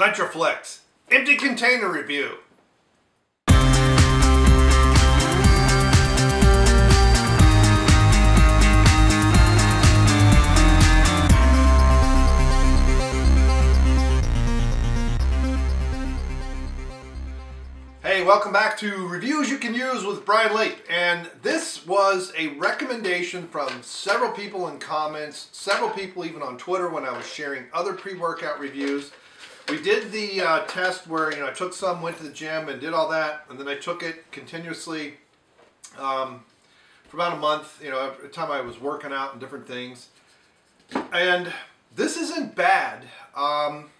Nitraflex, empty container review. Hey, welcome back to Reviews You Can Use with Bryon Lape. And this was a recommendation from several people in comments, several people even on Twitter when I was sharing other pre-workout reviews. We did the uh, test where, you know, I took some, went to the gym and did all that, and then I took it continuously um, for about a month, you know, every time I was working out and different things. And this isn't bad. Um,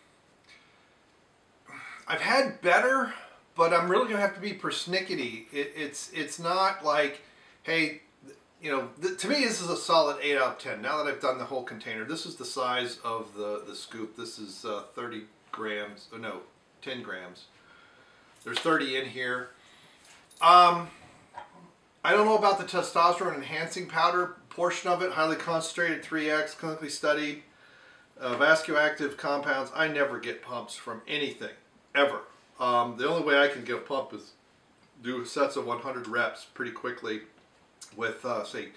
I've had better but I'm really gonna have to be persnickety. It, it's it's not like, hey, you know, to me this is a solid eight out of ten. Now that I've done the whole container, this is the size of the the scoop. This is uh, 30 grams. Oh, no, 10 grams. There's 30 in here. Um, I don't know about the testosterone enhancing powder portion of it. Highly concentrated, 3x, clinically studied, uh, vascular-active compounds. I never get pumps from anything ever. Um, the only way I can get a pump is do sets of 100 reps pretty quickly with, uh, say,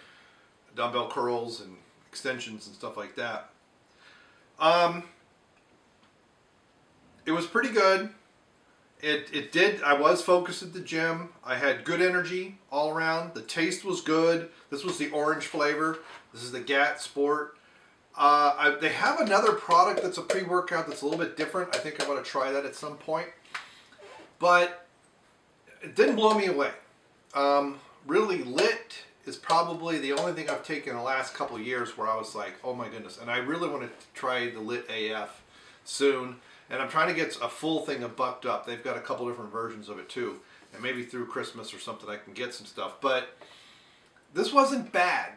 dumbbell curls and extensions and stuff like that. Um, it was pretty good. It, it did, I was focused at the gym. I had good energy all around. The taste was good. This was the orange flavor. This is the GAT Sport. Uh, I, they have another product that's a pre-workout that's a little bit different. I think I'm going to try that at some point. But it didn't blow me away. Um, really lit is probably the only thing I've taken the last couple years where I was like, oh my goodness. And I really want to try the lit AF soon. And I'm trying to get a full thing of bucked up. They've got a couple different versions of it too. And maybe through Christmas or something I can get some stuff. But this wasn't bad.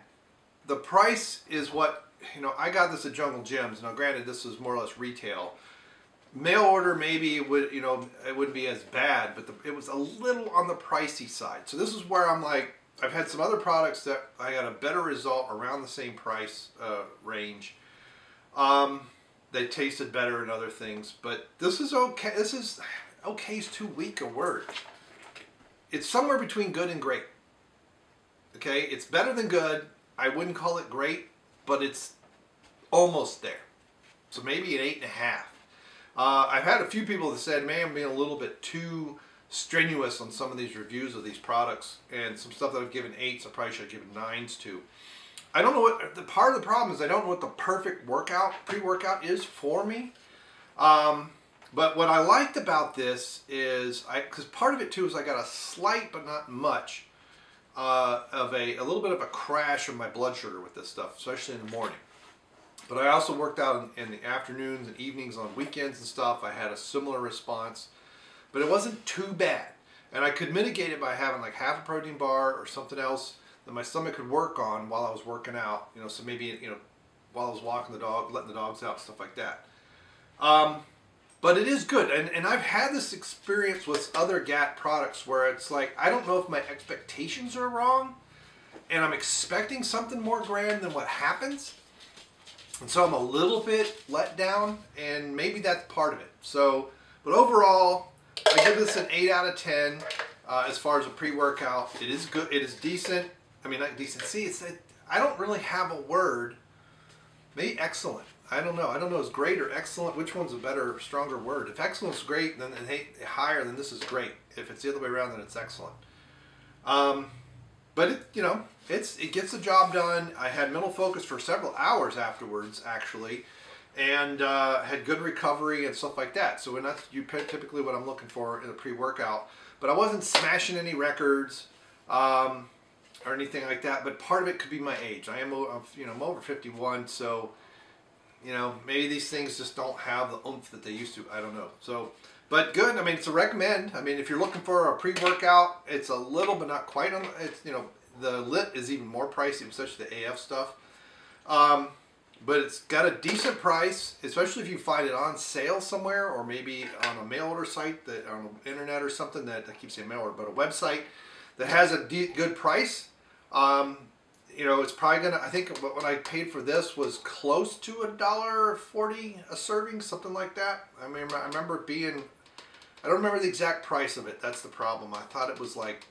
The price is what, you know, I got this at Jungle Gyms. Now granted, this is more or less retail mail order maybe it would you know it wouldn't be as bad but the, it was a little on the pricey side so this is where i'm like i've had some other products that i got a better result around the same price uh, range um, they tasted better and other things but this is okay this is okay is too weak a word. It's somewhere between good and great. Okay it's better than good. I wouldn't call it great but it's almost there. So maybe an eight and a half. Uh, I've had a few people that said, man, I'm being a little bit too strenuous on some of these reviews of these products and some stuff that I've given eights, I probably should have given nines to. I don't know what, the part of the problem is I don't know what the perfect workout, pre-workout is for me. Um, but what I liked about this is, I because part of it too is I got a slight but not much uh, of a, a little bit of a crash of my blood sugar with this stuff, especially in the morning. But I also worked out in, in, the afternoons and evenings on weekends and stuff. I had a similar response, but it wasn't too bad. And I could mitigate it by having like half a protein bar or something else that my stomach could work on while I was working out. You know, so maybe, you know, while I was walking the dog, letting the dogs out, stuff like that. Um, but it is good. And, and I've had this experience with other GAT products where it's like, I don't know if my expectations are wrong and I'm expecting something more grand than what happens and so I'm a little bit let down, and maybe that's part of it. So, but overall, I give this an 8 out of 10 uh, as far as a pre-workout. It is good. It is decent. I mean, not decent. See, it's I don't really have a word. Maybe excellent. I don't know. I don't know. Is great or excellent? Which one's a better, stronger word? If excellent's great, then and higher, then this is great. If it's the other way around, then it's excellent. Um, but it, you know, it's it gets the job done. I had mental focus for several hours afterwards, actually, and uh, had good recovery and stuff like that. So, that's you typically what I'm looking for in a pre-workout. But I wasn't smashing any records um, or anything like that. But part of it could be my age. I am, you know, I'm over 51, so you know maybe these things just don't have the oomph that they used to. I don't know. So. But good. I mean, it's a recommend. I mean, if you're looking for a pre-workout, it's a little, but not quite on. It's you know, the lit is even more pricey, especially the AF stuff. Um, but it's got a decent price, especially if you find it on sale somewhere, or maybe on a mail order site that on the internet or something that I keep saying mail order, but a website that has a good price. Um, you know, it's probably gonna. I think what, I paid for this was close to a dollar forty a serving, something like that. I mean, I remember being. I don't remember the exact price of it. That's the problem. I thought it was like,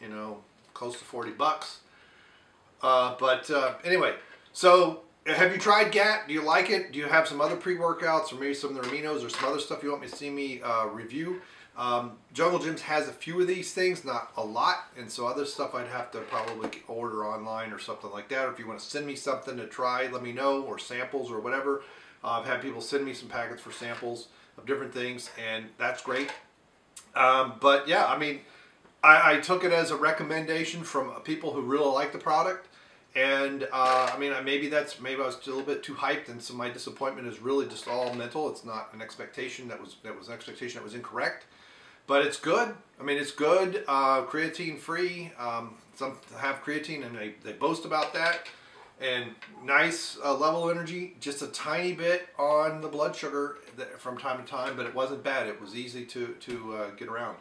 you know, close to forty bucks. Uh, but uh, anyway, so have you tried GAT? Do you like it? Do you have some other pre-workouts or maybe some of the aminos or some other stuff you want me to see me uh, review? Um, Jungle Gyms has a few of these things, not a lot, and so other stuff I'd have to probably order online or something like that. Or if you want to send me something to try, let me know, or samples or whatever. Uh, I've had people send me some packets for samples of different things, and that's great. Um, but yeah, I mean, I, I took it as a recommendation from people who really like the product. And uh, I mean, maybe that's maybe I was a little bit too hyped, and so my disappointment is really just all mental. It's not an expectation that was that was an expectation that was incorrect but it's good. I mean, it's good. Uh, creatine free. Um, some have creatine and they, they boast about that. And nice uh, level of energy. Just a tiny bit on the blood sugar from time to time, but it wasn't bad. It was easy to, to uh, get around.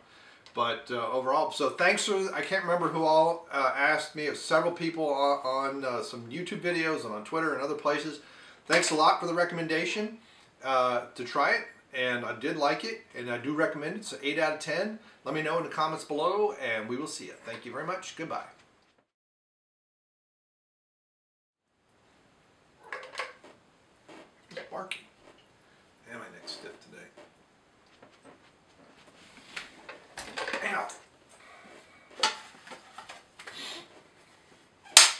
But uh, overall, so thanks for, I can't remember who all uh, asked me, of several people on, on uh, some YouTube videos and on Twitter and other places. Thanks a lot for the recommendation to try it and I did like it, and I do recommend it. So 8 out of 10. Let me know in the comments below, and we will see you. Thank you very much. Goodbye. Barking? And my next step today.